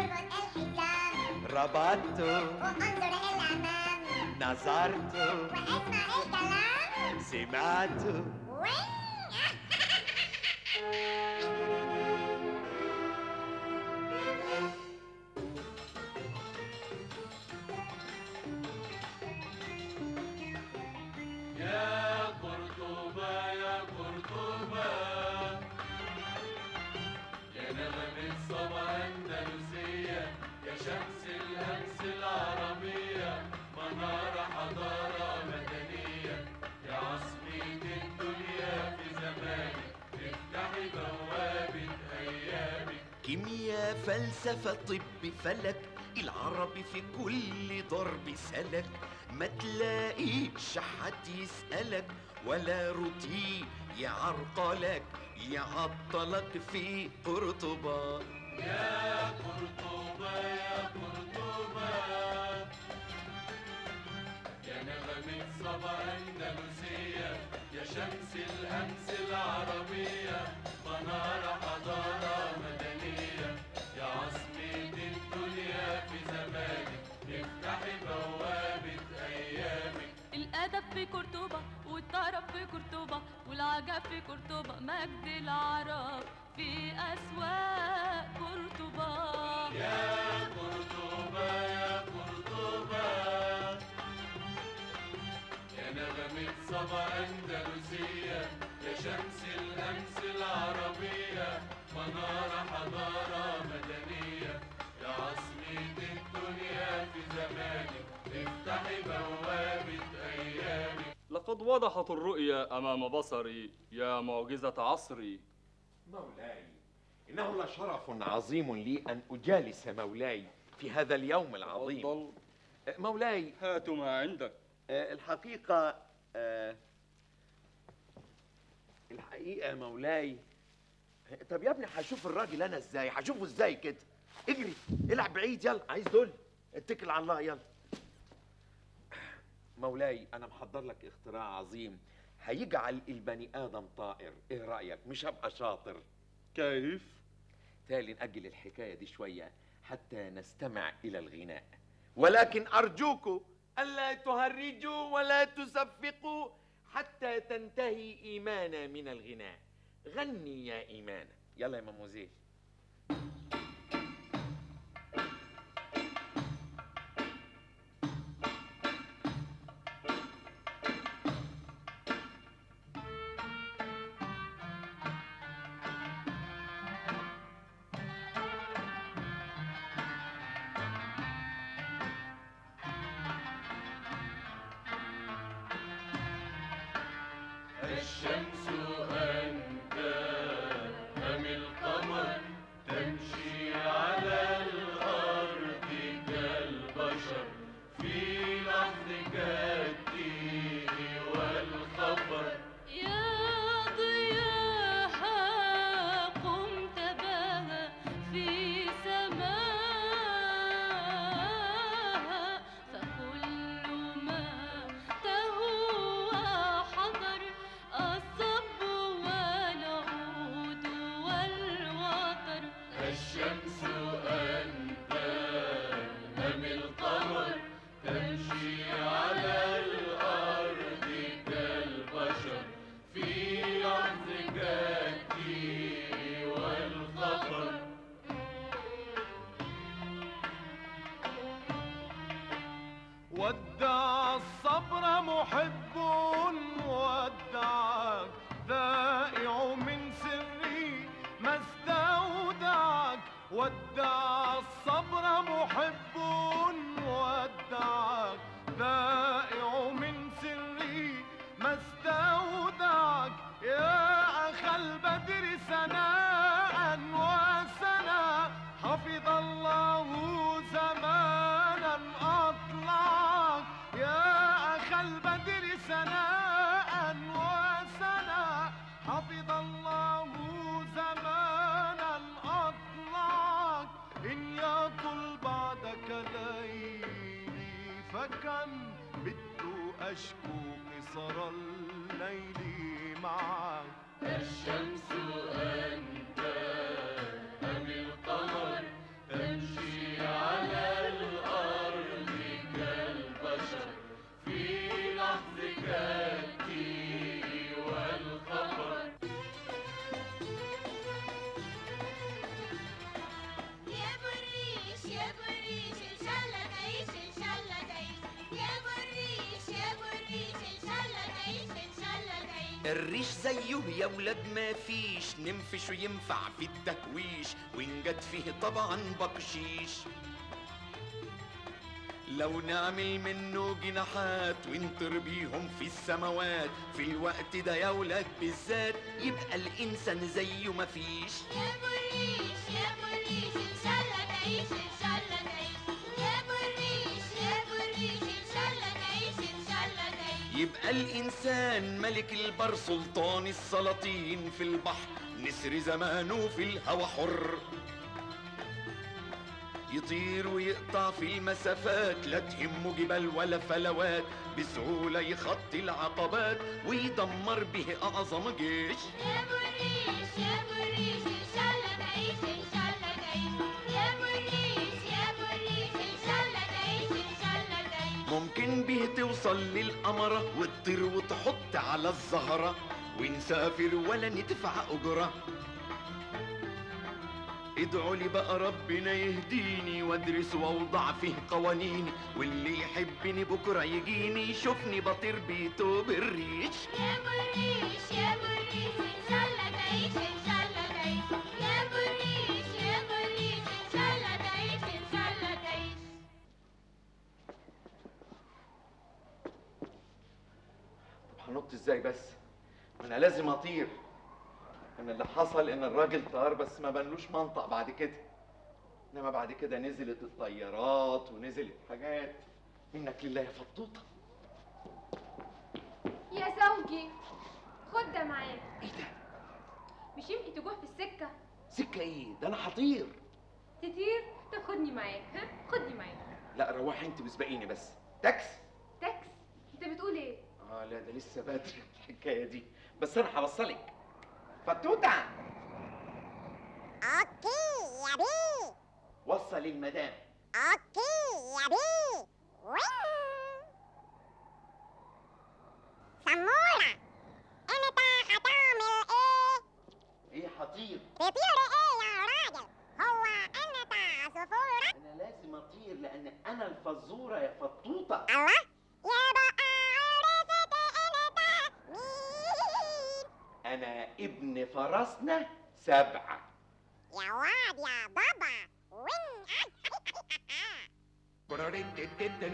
اربط الحزام ربطت. وانظر الامام نظرت. وأسمع الكلام. سمعت. وين؟ شمس الهمس العربية منارة حضارة مدنية. يا عاصمة الدنيا في زمانك افتحي بوابة أيامك كيمياء فلسفة طب فلك العربي في كل ضرب سلك. ما تلاقيش حد يسألك ولا روتين يعرقلك. يعطلك في قرطبة يا قرطبة. يا قرطبة شمس الهمس العربية منارة حضارة مدنية. يا عاصمة الدنيا في زمانك افتحي بوابة أيامك. الأدب في قرطبة والطرب في قرطبة والعجب في قرطبة مجد العرب في أسواق قرطبة صبا أندلسية يا شمس الأمس العربية منارة حضارة مدنية. يا عاصمة الدنيا في زمانك افتحي بوابة أيامك. لقد وضحت الرؤيا أمام بصري يا معجزة عصري. مولاي إنه لشرف عظيم لي أن أجالس مولاي في هذا اليوم العظيم. مولاي هات ما عندك. آه، الحقيقة آه، الحقيقة مولاي طب يا ابني هشوف الراجل أنا إزاي؟ هشوفه إزاي كده؟ اجري العب بعيد يلا. عايز دول؟ اتكل على الله يلا. مولاي أنا محضر لك اختراع عظيم. هيجعل البني آدم طائر. إيه رأيك؟ مش هبقى شاطر. كيف؟ تالي نأجل الحكاية دي شوية حتى نستمع إلى الغناء. ولكن أرجوكم ألا تهرجوا ولا تصفقوا حتى تنتهي إيمانا من الغناء. غني يا إيمانا. يلا يا ماموزيل الشمس أنت أم ودع الصبر محب ودعك ذائع من سري ما استودعك. ودع الصبر محب ودعك ذائع من سري ما استودعك يا أخا البدر سناء وسنا. حفظ الله زمانا أطلعك يا أخا البدر أشكو قصر الليل معك. الشمس أنت الريش زيه يا ولاد ما فيش ننفش وينفع في التهويش وإن جت فيه طبعا بقشيش لو نعمل منه جناحات ونطير بيهم في السماوات في الوقت ده يا ولاد بالذات يبقى الإنسان زيه مفيش يا بريش يبقى الإنسان ملك البر سلطان السلاطين في البحر نسر زمانه في الهوى حر. يطير ويقطع في المسافات لا تهمه جبال ولا فلوات بسهولة يخطي العقبات ويدمر به أعظم جيش. يا بريش يا بريش للقمرة وتطير وتحط على الزهرة ونسافر ولا ندفع أجرة. ادعوا لي بقى ربنا يهديني وادرس وأوضع فيه قوانيني. واللي يحبني بكرة يجيني يشوفني بطير بيته بالريش. إزاي بس؟ ما أنا لازم أطير. إن اللي حصل إن الراجل طار بس ما بنلوش منطق بعد كده. إنما بعد كده نزلت الطيارات ونزلت حاجات. منك لله يا فطوطة. يا زوجي خد ده معاك. إيه ده؟ مش يمكن تجوع في السكة؟ سكة إيه؟ ده أنا هطير. تطير؟ طب خدني معاك ها؟ خدني معاك. لا روحي أنت واسبقيني بس. تاكسي تاكسي أنت بتقول إيه؟ آه لا ده لسه بدري الحكاية دي. بس أنا هوصلك. فطوطة! okay يا بيه وصل المدام. okay يا بيه وين؟ سمورة. إنت هتعمل إيه؟ إيه هطير تطير إيه يا راجل؟ هو إنت عصفورة أنا لازم أطير لأن أنا الفزورة يا فطوطه الله أنا ابن فرسنا سبعة. يا واد يا بابا وين؟ Ba-da-dee-dee-dee-dee,